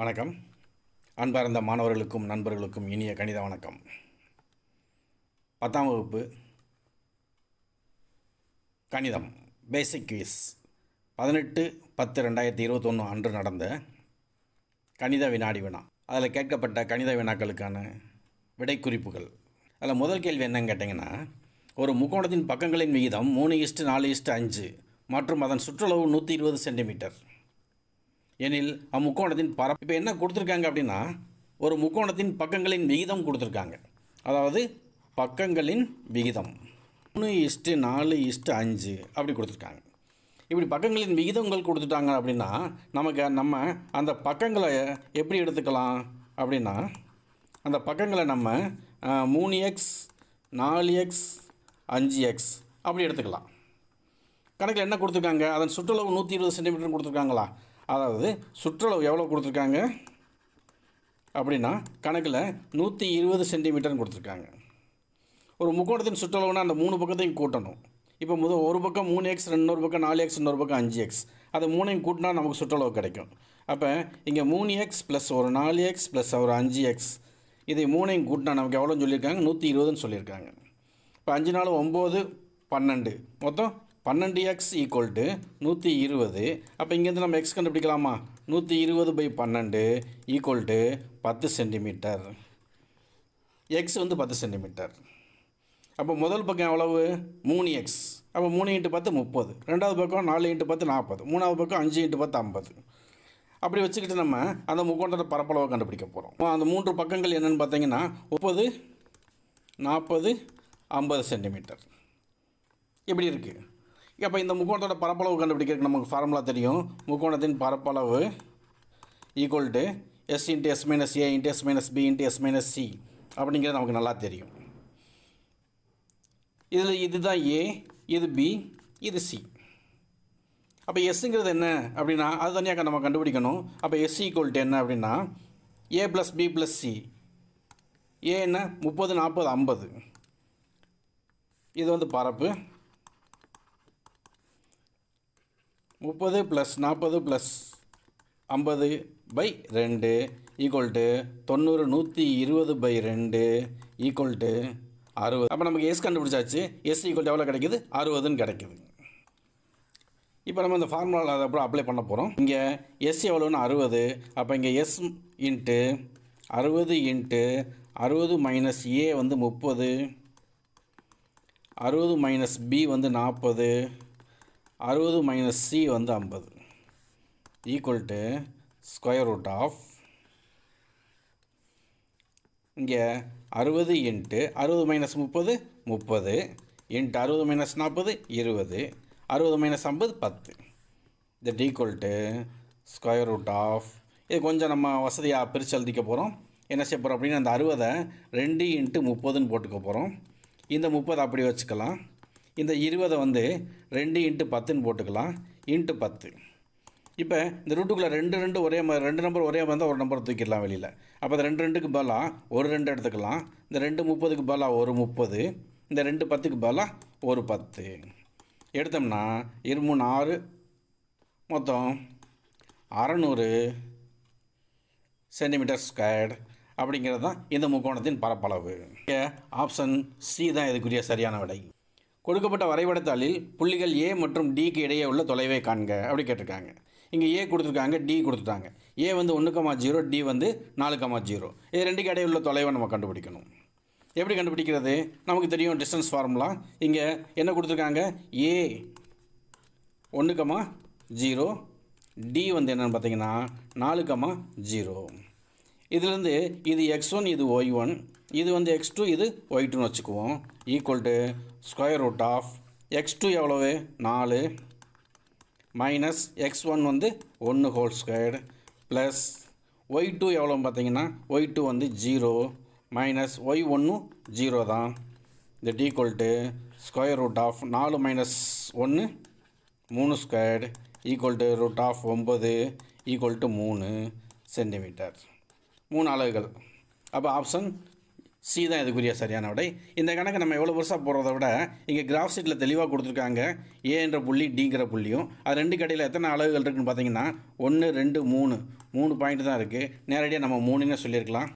வணக்கம். அன்பார்ந்த மாணவர்களுக்கும் நண்பர்களுக்கும் இனிய கணித வணக்கம். பத்தாம் வகுப்பு. கணிதம். பேசிக் குவிஸ் பதினெட்டு பத்து ரெண்டாயிரத்தி இருபத்தொன்று அன்று நடந்த கணித வினாடி வினா. அதில் கேட்கப்பட்ட கணித வினாக்களுக்கான விடைக்குறிப்புகள். அதில் முதல் கேள்வி என்னன்னு கேட்டிங்கன்னா ஒரு முக்கோணத்தின் பக்கங்களின் விகிதம் மூணு இஸ்ட்டு நாலு இஸ்ட்டு அஞ்சு மற்றும் அதன் சுற்றளவு நூற்றி இருபது சென்டிமீட்டர். எனில் அம்முக்கோணத்தின் பர இப்போ என்ன கொடுத்துருக்காங்க அப்படின்னா ஒரு முக்கோணத்தின் பக்கங்களின் விகிதம் கொடுத்துருக்காங்க. அதாவது பக்கங்களின் விகிதம். மூணு இஸ்ட்டு நாலு இஸ்ட்டு அஞ்சு அப்படி கொடுத்துருக்காங்க. இப்படி பக்கங்களின் விகிதங்கள் கொடுத்துட்டாங்க அப்படின்னா நமக்கு நம்ம அந்த பக்கங்களை எப்படி எடுத்துக்கலாம் அப்படின்னா அந்த பக்கங்களை நம்ம மூணு எக்ஸ் நாலு எக்ஸ் அஞ்சு எக்ஸ் அப்படி எடுத்துக்கலாம். கணக்கில் என்ன கொடுத்துருக்காங்க? அதன் சுற்றளவு நூற்றி இருபது சென்டிமீட்டர் கொடுத்துருக்காங்களா? அதாவது சுற்றளவு எவ்வளோ கொடுத்துருக்காங்க? அப்படின்னா கணக்கில் நூற்றி இருபது சென்டிமீட்டர்னு கொடுத்துருக்காங்க. ஒரு முக்கோணத்தின் சுற்றளவுனா அந்த மூணு பக்கத்தையும் கூட்டணும். இப்போ முதல் ஒரு பக்கம் மூணு எக்ஸ் இன்னொரு பக்கம் நாலு எக்ஸ் இன்னொரு பக்கம் அஞ்சு எக்ஸ் அதை மூணையும் கூட்டினா நமக்கு சுற்றளவு கிடைக்கும். அப்போ இங்கே மூணு எக்ஸ் ப்ளஸ் ஒரு நாலு எக்ஸ் ப்ளஸ் ஒரு அஞ்சு எக்ஸ் இதை மூணையும் கூட்டினா நமக்கு எவ்வளோன்னு சொல்லியிருக்காங்க? நூற்றி இருபதுன்னு சொல்லியிருக்காங்க. இப்போ அஞ்சு நாள் ஒம்பது பன்னெண்டு. மொத்தம் பன்னெண்டு எக்ஸ் ஈக்குவல் டு நூற்றி இருபது. அப்போ இங்கேருந்து நம்ம எக்ஸ் கண்டுபிடிக்கலாமா? நூற்றி இருபது பை பன்னெண்டு ஈக்குவல் டு பத்து சென்டிமீட்டர் எக்ஸ் வந்து பத்து சென்டிமீட்டர் அப்போ முதல் பக்கம் எவ்வளவு? மூணு எக்ஸ் அப்போ மூணு இன்ட்டு பத்து முப்பது. ரெண்டாவது பக்கம் நாலு இன்ட்டு பத்து நாற்பது மூணாவது பக்கம் அஞ்சு இன்ட்டு பத்து ஐம்பது. அப்படி வச்சுக்கிட்டு நம்ம அந்த முக்கோணத்தோட பரப்பளவை கண்டுபிடிக்க போகிறோம் அந்த மூன்று பக்கங்கள் என்னென்னு பார்த்தீங்கன்னா முப்பது நாற்பது ஐம்பது சென்டிமீட்டர் இப்படி இருக்குது அப்போ இந்த முக்கோணத்தோட பரப்பளவு கண்டுபிடிக்கிறதுக்கு நமக்கு ஃபார்முலா தெரியும். முக்கோணத்தின் பரப்பளவு equal to S into S minus A into S minus B into S minus C அப்படிங்கிறது நமக்கு நல்லா தெரியும். இதில் இதுதான் ஏ இது பி இது சி அப்போ எஸ்ஸுங்கிறது என்ன அப்படின்னா அது தனியாக நம்ம கண்டுபிடிக்கணும். அப்போ எஸ் ஈக்குவல் என்ன அப்படின்னா A plus B plus C A என்ன? முப்பது நாற்பது ஐம்பது. இது வந்து பரப்பு. முப்பது ப்ளஸ் நாற்பது ப்ளஸ் ஐம்பது பை ரெண்டு ஈக்குவல் டு தொண்ணூறு நூற்றி இருபது பை ரெண்டு ஈக்குவல் டு அறுபது. அப்போ நமக்கு எஸ் கண்டுபிடிச்சாச்சு. எஸ் ஈக்குவல் எவ்வளோ கிடைக்குது? அறுபதுன்னு கிடைக்குது. இப்போ நம்ம இந்த ஃபார்முலாவில் அதை அப்புறம் அப்ளை பண்ண போகிறோம் இங்கே எஸ் எவ்வளோன்னு அறுபது. அப்போ இங்கே எஸ் இன்ட்டு அறுபது இன்ட்டு அறுபது மைனஸ் ஏ வந்து முப்பது. அறுபது மைனஸ் பி வந்து நாற்பது அறுபது மைனஸ் சி வந்து ஐம்பது. Equal to square root of இங்கே அறுபது இன்ட்டு அறுபது மைனஸ் முப்பது முப்பது இன்ட்டு அறுபது மைனஸ் நாற்பது இருபது. அறுபது மைனஸ் ஐம்பது பத்து. That equal to square root of இது கொஞ்சம் நம்ம வசதியாக பிரித்து எழுதிக்க போகிறோம் என்ன செய்ய போகிறோம் அப்படின்னு அந்த அறுபதை ரெண்டு இன்ட்டு முப்பதுன்னு போட்டுக்க போகிறோம் இந்த முப்பது அப்படி வச்சுக்கலாம். இந்த இருபதை வந்து ரெண்டு இன்ட்டு பத்துன்னு போட்டுக்கலாம். இன்ட்டு பத்து. இப்போ இந்த ரூட்டுக்குள்ளே ரெண்டு ரெண்டு ஒரே மாதிரி ரெண்டு நம்பர் ஒரே மாதிரி தான் ஒரு நம்பர் தூக்கிடலாம் வெளியில். அப்போ அந்த ரெண்டு ரெண்டுக்கு பதிலாக ஒரு ரெண்டு எடுத்துக்கலாம். இந்த ரெண்டு முப்பதுக்கு பதிலாக ஒரு முப்பது. இந்த ரெண்டு பத்துக்கு பதிலாக ஒரு பத்து. எடுத்தோம்னா இரு மூணு ஆறு. மொத்தம் அறநூறு சென்டிமீட்டர் ஸ்கொயர்டு அப்படிங்கிறது தான் இந்த முக்கோணத்தின் பரப்பளவு. ஆப்ஷன் சி தான் இதுக்குரிய சரியான விடை. கொடுக்கப்பட்ட வரைபடத்தாளில் புள்ளிகள் ஏ மற்றும் டிக்கு இடையே உள்ள தொலைவை காண்க. அப்படி கேட்டிருக்காங்க. இங்கே ஏ கொடுத்துருக்காங்க டி கொடுத்துட்டாங்க. ஏ வந்து ஒன்று கமா ஜீரோ டி வந்து நாலு கமா ஜீரோ. இது ரெண்டுக்கு இடையே உள்ள தொலைவை நம்ம கண்டுபிடிக்கணும். எப்படி கண்டுபிடிக்கிறது? நமக்கு தெரியும் டிஸ்டன்ஸ் ஃபார்முலா இங்கே என்ன கொடுத்துருக்காங்க? ஏ ஒன்று கமா ஜீரோ டி வந்து என்னென்னு பார்த்தீங்கன்னா நாலு கமா ஜீரோ. இதுலேருந்து இது எக்ஸ் ஒன் இது ஒய் ஒன் இது வந்து எக்ஸ் டூ இது ஒய் டூன்னு வச்சுக்குவோம். Equal to square root of X two எவ்வளவு? நாலு. மைனஸ் எக்ஸ் ஒன் வந்து ஒன்று whole squared plus Y two எவ்வளோன்னு பார்த்தீங்கன்னா ஒய் டூ வந்து ஜீரோ மைனஸ் ஒய் ஒன்றும் ஜீரோ தான். இந்த equal to square root of நாலு மைனஸ் ஒன்று மூணு square equal to root of ஒம்பது ஈக்குவல் டு மூணு சென்டிமீட்டர் மூணு அளவுகள் அப்போ ஆப்ஷன் சி தான் இதுக்குரிய சரியான விடை இந்த கணக்கு நம்ம எவ்வளோ வருஷம் போடுறத விட இங்கே கிராஃப் ஷீட்டில் தெளிவாக கொடுத்துருக்காங்க. ஏன்ற புள்ளி டிங்கிற புள்ளியும். அது ரெண்டு கடையில் எத்தனை அளவுகள் இருக்குன்னு பார்த்தீங்கன்னா ஒன்று ரெண்டு மூணு. மூணு பாயிண்ட் தான் இருக்குது நேரடியாக நம்ம மூணுன்னு சொல்லியிருக்கலாம்.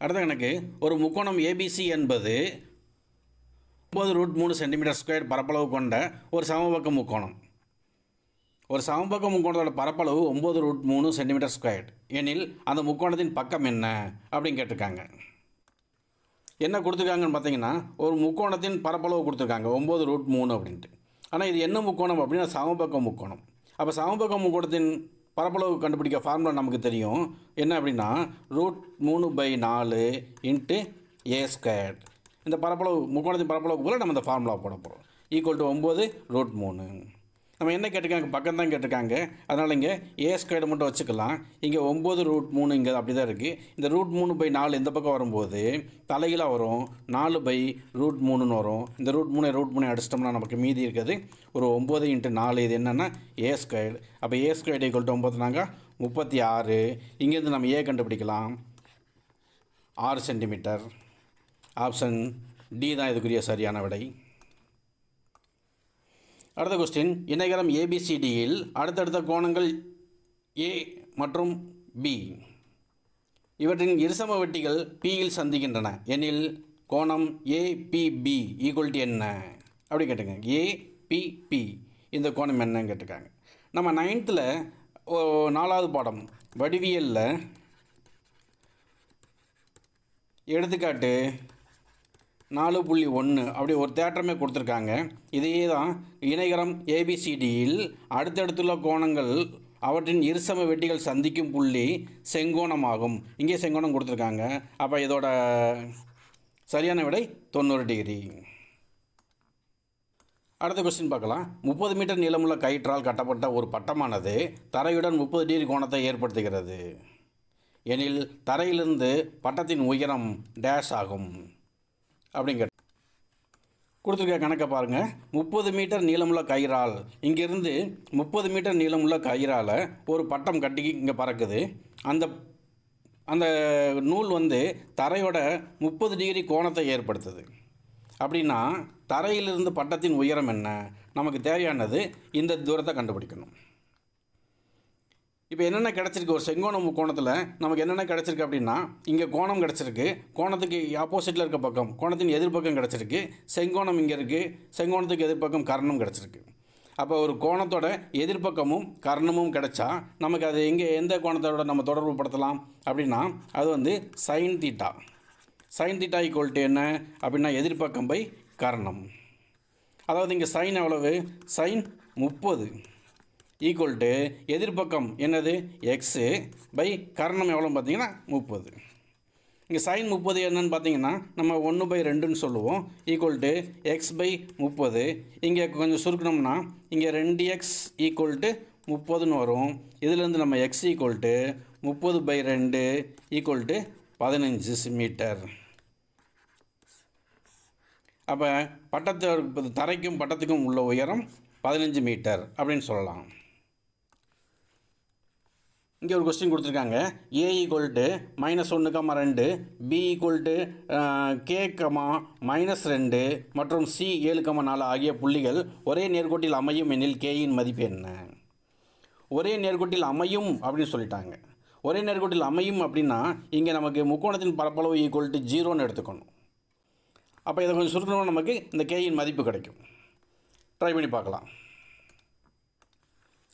அடுத்த கணக்கு ஒரு முக்கோணம் ஏபிசி என்பது ஒம்பது ரூட் மூணு சென்டிமீட்டர் ஸ்கொயர் பரப்பளவு கொண்ட ஒரு சமபக்க முக்கோணம். ஒரு சமபக்க முக்கோணத்தோட பரப்பளவு ஒம்பது ரூட் மூணு சென்டிமீட்டர் ஸ்கொயர் எனில் அந்த முக்கோணத்தின் பக்கம் என்ன? அப்படின்னு கேட்டிருக்காங்க. என்ன கொடுத்துருக்காங்கன்னு பார்த்தீங்கன்னா ஒரு முக்கோணத்தின் பரப்பளவு கொடுத்துருக்காங்க. ஒம்பது ரூட் மூணு அப்படின்ட்டு. ஆனால் இது என்ன முக்கோணம் அப்படின்னா சமபக்க முக்கோணம். அப்போ சமபக்க முக்கோணத்தின் பரப்பளவு கண்டுபிடிக்க ஃபார்முலா நமக்கு தெரியும். என்ன அப்படின்னா ரூட் மூணு பை நாலு இன்ட்டு ஏ ஸ்கொயர் இந்த பரப்பளவு முக்கோணத்தின் பரப்பளவுக்கு போல் நம்ம இந்த ஃபார்முலா போட போகிறோம் ஈக்குவல் டு ஒம்பது ரூட் மூணு. நம்ம என்ன கேட்டிருக்காங்க? பக்கம் தான் கேட்டிருக்காங்க. அதனால் இங்கே ஏ ஸ்கொயர்டு மட்டும் வச்சுக்கலாம். இங்கே ஒம்பது ரூட் மூணு இங்கே அப்படி தான் இருக்குது இந்த ரூட் மூணு பை நாலு இந்த பக்கம் வரும்போது தலைகீழாக வரும். நாலு பை ரூட் மூணுன்னு வரும். இந்த ரூட் மூணு ரூட் மூணு அடிச்சிட்டோம்னா நமக்கு மீதி இருக்குது. ஒரு ஒம்பது இன்ட்டு நாலு இது என்னென்னா ஏ ஸ்கொயர்டு அப்போ ஏ ஸ்கொயர்டு ஈக்குவல் டு ஒம்பதுனாங்க முப்பத்தி ஆறு. இங்கேருந்து நம்ம ஏ கண்டுபிடிக்கலாம். ஆறு சென்டிமீட்டர் ஆப்ஷன் டி தான் இதுக்குரிய சரியான விடை. அடுத்த கொஸ்டின் இணைகரம் ஏபிசிடியில் அடுத்தடுத்த கோணங்கள் ஏ மற்றும் பி இவற்றின் இருசம வெட்டிகள் பியில் சந்திக்கின்றன. எனில் கோணம் ஏபிபி ஈக்குவல் டு என்ன? அப்படி கேட்டுங்க ஏபிபி இந்த கோணம் என்னன்னு கேட்டிருக்காங்க நம்ம நைன்த்தில் நாலாவது பாடம் வடிவியலில் எடுத்துக்காட்டு நாலு புள்ளி ஒன்று அப்படி ஒரு தேற்றமே கொடுத்துருக்காங்க. இதையே தான் இணைகரம் ஏபிசிடியில் அடுத்தடுத்துள்ள கோணங்கள் அவற்றின் இருசம வெட்டிகள் சந்திக்கும் புள்ளி செங்கோணமாகும். இங்கே செங்கோணம் கொடுத்துருக்காங்க. அப்போ இதோட சரியான விடை தொண்ணூறு டிகிரி. அடுத்த கொஸ்டின் பார்க்கலாம். முப்பது மீட்டர் நீளமுள்ள கயிற்றால் கட்டப்பட்ட ஒரு பட்டமானது தரையுடன் முப்பது டிகிரி கோணத்தை ஏற்படுத்துகிறது. எனில் தரையிலிருந்து பட்டத்தின் உயரம் டேஷ் ஆகும். அப்படிங்கிற கொடுத்துருக்க கணக்கை பாருங்கள் முப்பது மீட்டர் நீளமுள்ள கயிறால் இங்கேருந்து முப்பது மீட்டர் நீளமுள்ள கயிறால் ஒரு பட்டம் கட்டி இங்கே பறக்குது. அந்த அந்த நூல் வந்து தரையோட முப்பது டிகிரி கோணத்தை ஏற்படுத்துது. அப்படின்னா தரையிலிருந்து பட்டத்தின் உயரம் என்ன? நமக்கு தேவையானது இந்த தூரத்தை கண்டுபிடிக்கணும். இப்போ என்னென்ன கிடச்சிருக்கு? ஒரு செங்கோண முக்கோணத்தில் நமக்கு என்னென்ன கிடச்சிருக்கு அப்படின்னா இங்கே கோணம் கிடச்சிருக்கு கோணத்துக்கு ஆப்போசிட்டில் இருக்க பக்கம் கோணத்தின் எதிர்ப்பக்கம் கிடச்சிருக்கு செங்கோணம் இங்கே இருக்குது செங்கோணத்துக்கு எதிர்ப்பக்கம் கர்ணம் கிடச்சிருக்கு. அப்போ ஒரு கோணத்தோட எதிர்ப்பக்கமும் கர்ணமும் கிடைச்சா நமக்கு அது எங்கே எந்த கோணத்தோட நம்ம தொடர்பு படுத்தலாம் அப்படின்னா அது வந்து sine theta sine theta equal to என்ன? அப்படின்னா எதிர்ப்பக்கம் பை கர்ணம். அதாவது இங்கே சைன் எவ்வளவு? சைன் முப்பது. ஈக்குவல் டு எதிர்ப்பக்கம் என்னது? எக்ஸு பை கரணம் எவ்வளோ பார்த்தீங்கன்னா முப்பது. இங்கே சைன் முப்பது என்னன்னு பார்த்தீங்கன்னா நம்ம ஒன்று பை ரெண்டுன்னு சொல்லுவோம். ஈக்குவல் டு எக்ஸ் பை முப்பது. இங்கே கொஞ்சம் சுருக்கணும்னா இங்கே ரெண்டு எக்ஸ் ஈக்குவல் டு முப்பதுன்னு வரும். இதுலேருந்து நம்ம எக்ஸ் ஈக்குவல் டு முப்பது பை ரெண்டு ஈக்குவல் டு பதினஞ்சு மீட்டர் அப்போ பட்டத்து தரைக்கும் பட்டத்துக்கும் உள்ள உயரம் பதினஞ்சு மீட்டர் அப்படின்னு சொல்லலாம். இங்கே ஒரு கொஸ்டின் கொடுத்துருக்காங்க. ஏ ஈக்குவல் டு மைனஸ் ஒன்று கமா ரெண்டு B equal to K comma minus ரெண்டு மற்றும் சி ஏழு கமா நாலு ஆகிய புள்ளிகள் ஒரே நேர்கோட்டில் அமையும் எனில் கேயின் மதிப்பு என்ன? ஒரே நேர்கோட்டில் அமையும் அப்படின்னு சொல்லிட்டாங்க. ஒரே நேர்கோட்டில் அமையும் அப்படின்னா இங்கே நமக்கு முக்கோணத்தின் பரப்பளவு ஈக்குவல் டு ஜீரோன்னு எடுத்துக்கணும். அப்போ இதை கொஞ்சம் சுருக்கணும் நமக்கு இந்த கேயின் மதிப்பு கிடைக்கும். ட்ரை பண்ணி பார்க்கலாம்.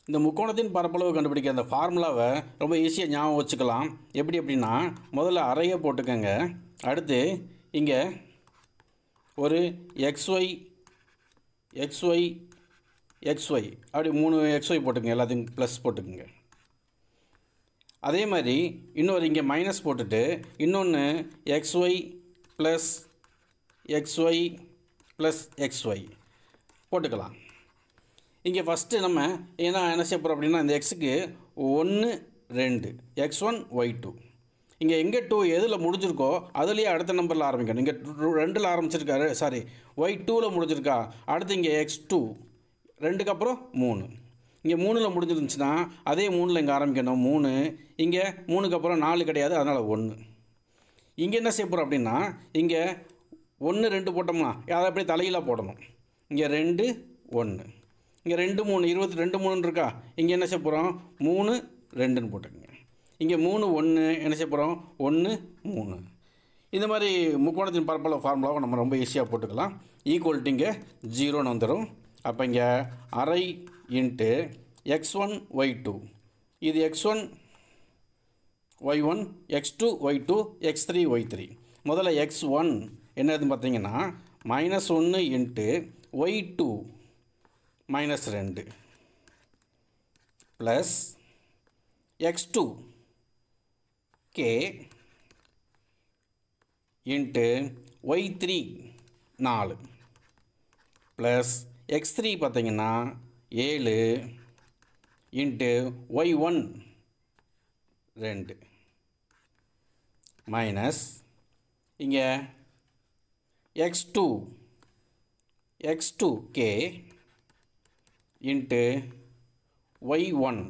இந்த முக்கோணத்தின் பரப்பளவு கண்டுபிடிக்க அந்த ஃபார்முலாவை ரொம்ப ஈஸியாக ஞாபகம் வச்சுக்கலாம். எப்படி அப்படின்னா முதல்ல அறையை போட்டுக்கோங்க. அடுத்து இங்கே ஒரு எக்ஸ்ஒய் எக்ஸ்ஒய் எக்ஸ்ஒய் அப்படி மூணு எக்ஸ்ஒய் போட்டுக்கங்க எல்லாத்தையும் ப்ளஸ் போட்டுக்கோங்க. அதே மாதிரி இன்னொரு இங்கே மைனஸ் போட்டுட்டு இன்னொன்று X Y plus X Y plus X Y போட்டுக்கலாம். இங்கே ஃபஸ்ட்டு நம்ம ஏன்னா என்ன செய்ய போகிறோம் அப்படின்னா இந்த எக்ஸுக்கு ஒன்று ரெண்டு எக்ஸ் ஒன் ஒய் டூ இங்கே எங்கே டூ எதில் முடிஞ்சிருக்கோ அதுலேயே அடுத்த நம்பரில் ஆரம்பிக்கணும். இங்கே ரெண்டில் ஆரம்பிச்சிருக்காரு சாரி ஒய் டூவில் முடிஞ்சிருக்கா அடுத்து இங்கே எக்ஸ் டூ ரெண்டுக்கு அப்புறம் மூணு. இங்கே மூணில் முடிஞ்சிருந்துச்சுன்னா அதே மூணில் இங்கே ஆரம்பிக்கணும் மூணு. இங்கே மூணுக்கு அப்புறம் நாலு கிடையாது அதனால் ஒன்று இங்கே என்ன செய்ய போகிறோம் அப்படின்னா இங்கே ஒன்று ரெண்டு போட்டோம்னா அதை அப்படியே தலையில போடணும். இங்கே ரெண்டு ஒன்று இங்கே ரெண்டு மூணு இருபத்தி ரெண்டு மூணுன்னு இருக்கா? இங்கே என்ன செய்ய போகிறோம் மூணு ரெண்டுன்னு போட்டுக்கோங்க. இங்கே மூணு ஒன்று என்ன செய்ய போகிறோம் ஒன்று மூணு. இந்த மாதிரி முக்கோணத்தின் பரப்பளவு ஃபார்முலாவை நம்ம ரொம்ப ஈஸியாக போட்டுக்கலாம். ஈக்குவல்ட்டு இங்கே ஜீரோன்னு வந்துடும் அப்போ இங்கே அரை into X one Y two இது X one Y one X two Y two X three Y three முதல்ல எக்ஸ் ஒன் என்னதுன்னு பார்த்தீங்கன்னா மைனஸ் ஒன்று இன்ட்டு ஒய் டூ மைனஸ் ரெண்டு plus X two K into Y three நாலு plus X three பார்த்தீங்கன்னா ஏழு into Y one ரெண்டு minus இங்கே X two X two K into Y one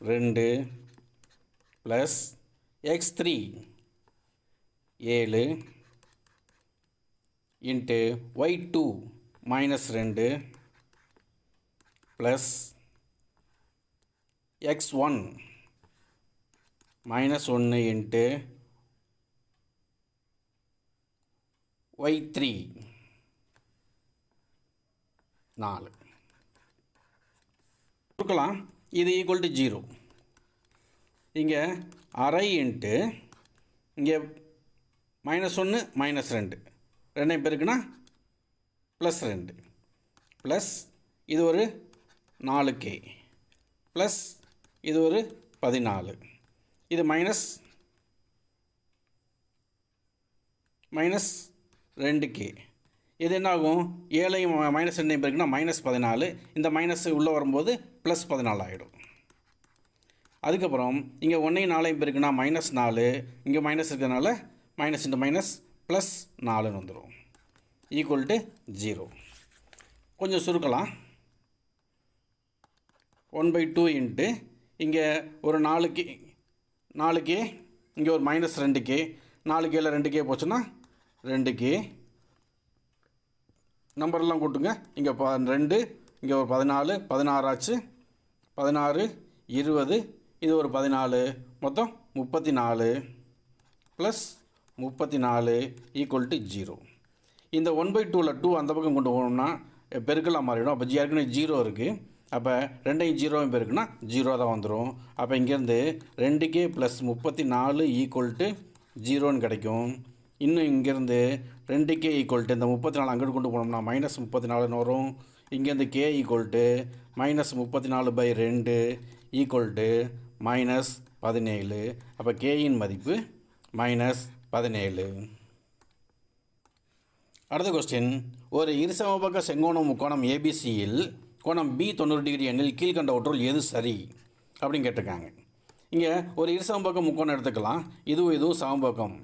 ரெண்டு ப்ளஸ் எக்ஸ் த்ரீ ஏழு இன்ட்டு ஒய் டூ மைனஸ் ரெண்டு plus X one minus ஒன்று into Y three நாலு. கொடுக்கலாம். இது ஈக்குவல் டு ஜீரோ இங்கே அரை இன்ட்டு இங்கே மைனஸ் ஒன்று மைனஸ் ரெண்டு. ரெண்டையும் பேருக்குன்னா ப்ளஸ் ரெண்டு. ப்ளஸ் இது ஒரு நாலு கே ப்ளஸ் இது ஒரு பதினாலு. இது மைனஸ் மைனஸ் ரெண்டு கே இது என்னாகும்? ஏழையும் மைனஸ் ரெண்டையும் பேருக்குன்னா மைனஸ் பதினாலு. இந்த மைனஸ் உள்ளே வரும்போது ப்ளஸ் பதினாலு ஆகிடும் அதுக்கப்புறம் இங்கே ஒன்றையும் நாலையும் பெருக்குன்னா மைனஸ் நாலு. இங்கே மைனஸ் இருக்கிறதுனால மைனஸ் இன்ட்டு மைனஸ் ப்ளஸ் நாலுன்னு வந்துடும் ஈக்குவல் டு ஜீரோ கொஞ்சம் சுருக்கலாம். ஒன் பை டூ இன்ட்டு இங்கே ஒரு நாலுக்கு நாலுக்கே இங்கே ஒரு மைனஸ் ரெண்டு கே நாலு கேல ரெண்டு கே போச்சுன்னா ரெண்டு கே நம்பர்லாம் கூட்டுங்க. இங்கே ப ரெண்டு இங்கே ஒரு பதினாலு பதினாறாச்சு பதினாறு இருபது இது ஒரு பதினாலு மொத்தம் முப்பத்தி நாலு ப்ளஸ் முப்பத்தி நாலு ஈக்குவல் டு ஜீரோ இந்த ஒன் பை டூவில் டூ அந்த பக்கம் கொண்டு போனோம்னா பெருக்கலாக மாறிடும். அப்போ ஏற்கனவே ஜீரோ இருக்குது அப்போ ரெண்டையும் ஜீரோவும் பெருக்குன்னா ஜீரோ தான் வந்துடும் அப்போ இங்கேருந்து ரெண்டு கே ப்ளஸ் முப்பத்தி நாலு ஈக்குவல் டு ஜீரோன்னு கிடைக்கும். இன்னும் இங்கேருந்து ரெண்டு ஈக்குவல் டு இந்த முப்பத்தி நாலு அங்கிட்டு கொண்டு போனோம்னா மைனஸ் முப்பத்தி நாலுன்னு வரும். இங்கேருந்து கே ஈக்குவல் டு மைனஸ் முப்பத்தி நாலு பை ரெண்டு ஈக்குவல் டு மைனஸ் பதினேழு. அப்போ கேயின் மதிப்பு மைனஸ் பதினேழு. அடுத்த கொஸ்டின் ஒரு இருசமபக்க செங்கோண முக்கோணம் ஏபிசியில் கோணம் பி தொண்ணூறு டிகிரி எண்ணில் கீழ்கண்டவற்றுள் எது சரி? அப்படின்னு கேட்டிருக்காங்க. இங்கே ஒரு இருசமபக்க முக்கோணம் எடுத்துக்கலாம். இதுவும் இதுவும் சமபக்கம்.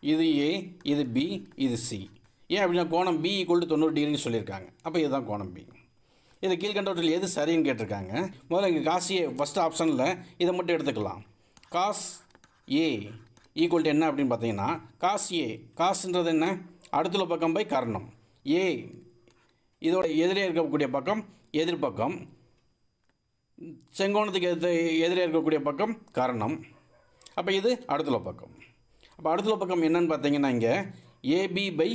இது ஏ இது பி இது சி ஏன் அப்படின்னா கோணம் பி ஈக்குவல் டு தொண்ணூறு டிகிரின்னு சொல்லியிருக்காங்க. அப்போ இதுதான் கோணம் பி இது கீழ்கண்டவற்றில் எது சரின்னு கேட்டிருக்காங்க. முதல்ல இங்கே காசியே ஃபஸ்ட் ஆப்ஷனில் இதை மட்டும் எடுத்துக்கலாம். காஸ் ஏ ஈக்குவல் டு என்ன அப்படின்னு பார்த்தீங்கன்னா காஸ் ஏ காசுன்றது என்ன? அடுத்துள்ள பக்கம் பை கர்ணம். ஏ இதோட எதிரே இருக்கக்கூடிய பக்கம் எதிர்பக்கம். செங்கோணத்துக்கு எது எதிரே இருக்கக்கூடிய பக்கம் கர்ணம். அப்போ இது அடுத்துள்ள பக்கம். அப்போ அடுத்துள்ள பக்கம் என்னன்னு பார்த்தீங்கன்னா இங்கே ஏபி பை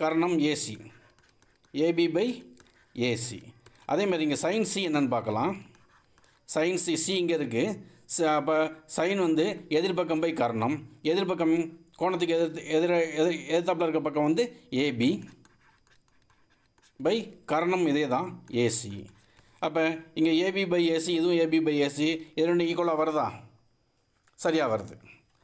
கர்ணம் ஏசி. ஏபி பை ஏசி அதே மாதிரி இங்கே சைன் சி என்னென்னு பார்க்கலாம். சைன் சி சி இங்கே இருக்குது அப்போ சைன் வந்து எதிர்பக்கம் பை கர்ணம். எதிர்பக்கம் கோணத்துக்கு எதிர் எதிர எதிர் எதிர்த்தாப்பில் இருக்க பக்கம் வந்து ஏபி பை கர்ணம் இதே தான் ஏசி அப்போ இங்கே ஏபி பை ஏசி இதுவும் ஏபி பை ஏசி இது ரெண்டு ஈக்குவலாக வருதா? சரியாக வருது.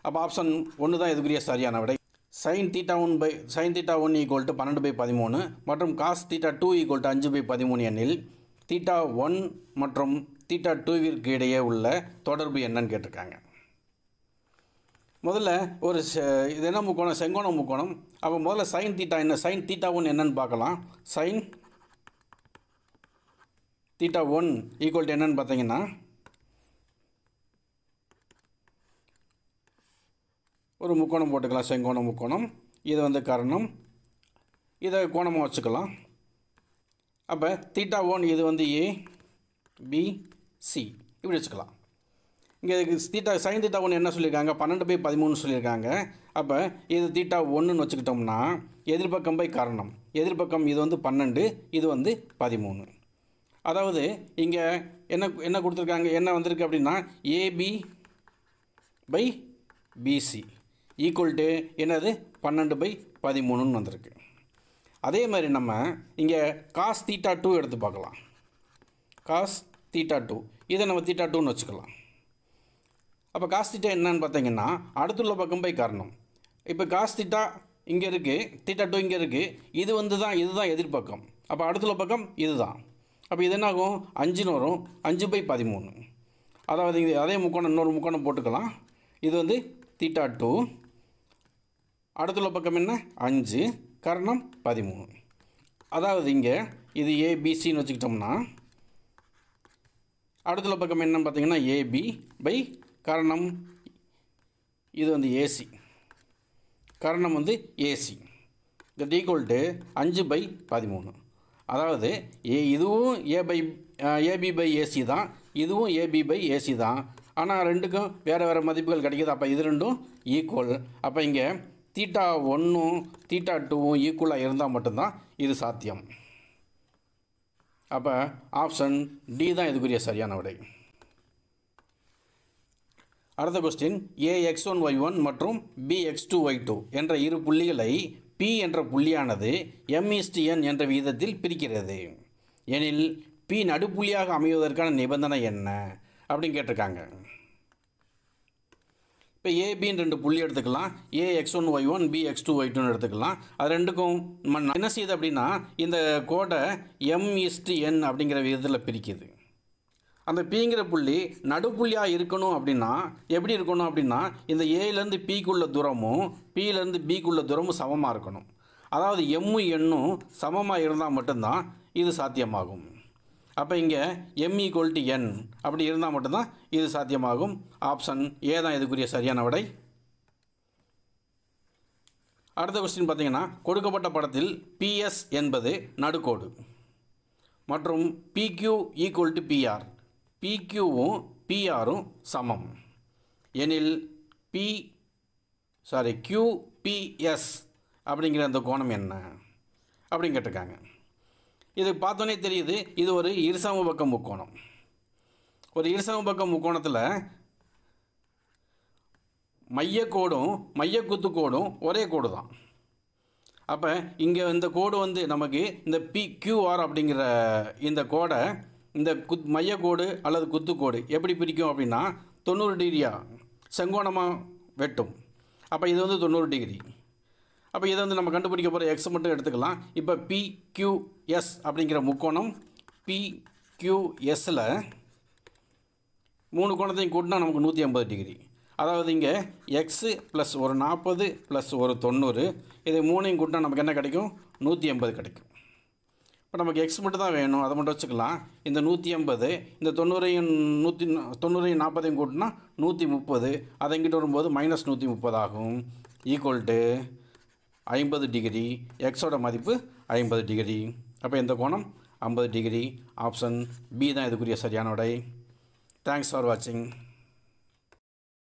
அப்போ ஆப்ஷன் ஒன்று தான் இதுக்குரிய சரியான விடை. Sine theta one by sine theta one equal to பன்னெண்டு பை பதிமூணு மற்றும் cos theta two equal to அஞ்சு பை பதிமூணு எண்ணில் தீட்டா ஒன் மற்றும் தீட்டா டூவிற்கு இடையே உள்ள தொடர்பு என்னன்னு கேட்டிருக்காங்க. முதல்ல ஒரு இது என்ன முக்கோணம்? செங்கோண முக்கோணம். அப்போ முதல்ல சைன் தீட்டா என்ன? சைன் தீட்டா ஒன் என்னன்னு பார்க்கலாம். Sine theta one equal to என்னன்னு பார்த்தீங்கன்னா ஒரு முக்கோணம் போட்டுக்கலாம் செங்கோணம் முக்கோணம். இது வந்து கரணம். இதை கோணமாக வச்சுக்கலாம். அப்போ தீட்டா ஒன் இது வந்து ஏ பி சி இப்படி வச்சுக்கலாம். இங்கே தீட்டா சைன் தீட்டா ஒன்று என்ன சொல்லியிருக்காங்க பன்னெண்டு பை பதிமூணு சொல்லியிருக்காங்க அப்போ இது தீட்டா ஒன்றுன்னு வச்சுக்கிட்டோம்னா எதிர்பக்கம் பை காரணம். எதிர்பக்கம் இது வந்து பன்னெண்டு இது வந்து பதிமூணு. அதாவது இங்கே என்ன என்ன கொடுத்துருக்காங்க? என்ன வந்திருக்கு அப்படின்னா AB by BC equal to என்னது? பன்னெண்டு பை பதிமூணுன்னு வந்திருக்கு. அதே மாதிரி நம்ம இங்கே காஸ் தீட்டா டூ எடுத்து பார்க்கலாம். காஸ் தீட்டா டூ இதை நம்ம தீட்டா டூன்னு வச்சுக்கலாம். அப்போ காஸ் தீட்டா என்னன்னு பார்த்தீங்கன்னா அடுத்துள்ள பக்கம் போய் காரணம். இப்போ காஸ் தீட்டா இங்கே இருக்குது தீட்டா டூ இங்கே இருக்குது இது வந்து தான் இதுதான் எதிர்பக்கம். அப்போ அடுத்துள்ள பக்கம் இதுதான். அப்போ இது என்னாகும்? அஞ்சுன்னு வரும். அஞ்சு பை பதிமூணு. அதாவது இது அதே முக்கோணம் இன்னொரு முக்கோணம் போட்டுக்கலாம். இது வந்து தீட்டா டூ அடுத்துள்ள பக்கம் என்ன? அஞ்சு. கர்ணம் பதிமூணு. அதாவது இங்கே இது ஏபிசின்னு வச்சுக்கிட்டோம்னா அடுத்துள்ள பக்கம் என்னன்னு பார்த்தீங்கன்னா ஏபி பை கர்ணம். இது வந்து ஏசி கர்ணம் வந்து ஏசி இந்த ஈக்குவல் டு அஞ்சு பை பதிமூணு. அதாவது ஏ இதுவும் A by AB by AC தான். இதுவும் ஏபி பை ஏசி தான். ஆனால் ரெண்டுக்கும் வேறு வேறு மதிப்புகள் கிடைக்கிது. அப்போ இது ரெண்டும் ஈக்குவல் அப்போ இங்கே தீட்டா ஒன்றும் தீட்டா டூவும் ஈக்குவலாக இருந்தால் மட்டும்தான் இது சாத்தியம். அப்போ ஆப்ஷன் டி தான் இதுக்குரிய சரியான விடை. அடுத்த question A x one y one மற்றும் B x two y two என்ற இரு புள்ளிகளை பி என்ற புள்ளியானது எம்இஸ்டிஎன் என் என்ற விகிதத்தில் பிரிக்கிறது. எனில் பி நடுப்புள்ளியாக அமைவதற்கான நிபந்தனை என்ன? அப்படின்னு கேட்டிருக்காங்க. இப்போ ஏபின்னு ரெண்டு புள்ளி எடுத்துக்கலாம். A x one y one B x two y டூன்னு எடுத்துக்கலாம். அது ரெண்டுக்கும் என்ன செய்யுது அப்படின்னா இந்த கோடை எம் இஸ்டு என் அப்படிங்கிற விதத்தில் பிரிக்குது. அந்த பிங்கிற புள்ளி நடுப்புள்ளியாக இருக்கணும் அப்படின்னா எப்படி இருக்கணும் அப்படின்னா இந்த ஏலேருந்து பிக்குள்ள தூரமும் பியிலேருந்து பிக்குள்ள தூரமும் சமமாக இருக்கணும். அதாவது எம்மும் எண்ணும் சமமாக இருந்தால் மட்டும்தான் இது சாத்தியமாகும். அப்போ இங்கே எம் ஈக்குவல் டு என் அப்படி இருந்தால் மட்டும்தான் இது சாத்தியமாகும். ஆப்ஷன் ஏ தான் இதுக்குரிய சரியான விடை. அடுத்த கொஸ்டின் பார்த்தீங்கன்னா கொடுக்கப்பட்ட படத்தில் பிஎஸ் என்பது நடுக்கோடு மற்றும் பிக்யூ ஈக்குவல் டு பிஆர் பிக்யூவும் பிஆரும் சமம். எனில் பி சாரி கியூபிஎஸ் அப்படிங்கிற அந்த கோணம் என்ன? அப்படின்னு கேட்டிருக்காங்க. இது பார்த்தோன்னே தெரியுது இது ஒரு இருசம பக்க முக்கோணம். ஒரு இருசம பக்க முக்கோணத்தில் மையக்கோடும் மையக்குத்து கோடும் ஒரே கோடு தான். அப்போ இங்கே இந்த கோடு வந்து நமக்கு இந்த பி கியூஆர் அப்படிங்கிற இந்த கோடை இந்த குத் மையக்கோடு அல்லது குத்துக்கோடு எப்படி பிரிக்கும் அப்படின்னா தொண்ணூறு டிகிரியாக செங்கோணமாக வெட்டும். அப்போ இது வந்து தொண்ணூறு டிகிரி. அப்போ இதை வந்து நம்ம கண்டுபிடிக்க போகிற எக்ஸ் மட்டும் எடுத்துக்கலாம். இப்போ பிக்யூஎஸ் அப்படிங்கிற முக்கோணம் பிக்யூஎஸ்ஸில் மூணு கோணத்தையும் கூட்டினா நமக்கு நூற்றி ஐம்பது டிகிரி. அதாவது இங்கே எக்ஸு ப்ளஸ் ஒரு நாற்பது ப்ளஸ் ஒரு தொண்ணூறு இது மூணையும் கூட்டினா நமக்கு என்ன கிடைக்கும்? நூற்றி ஐம்பது கிடைக்கும். இப்போ நமக்கு எக்ஸ் மட்டும் தான் வேணும் அதை மட்டும் வச்சுக்கலாம். இந்த நூற்றி ஐம்பது இந்த தொண்ணூறையும் நூற்றி தொண்ணூறையும் நாற்பதையும் கூட்டினா நூற்றி முப்பது அதை இங்கிட்டு வரும்போது மைனஸ் நூற்றி முப்பது ஆகும். ஈக்குவல் டு ஐம்பது டிகிரி எக்ஸோட மதிப்பு ஐம்பது டிகிரி. அப்போ இந்த கோணம்? ஐம்பது டிகிரி. ஆப்ஷன் பி தான் இதுக்குரிய சரியான விடை தேங்க்ஸ் ஃபார் வாட்சிங்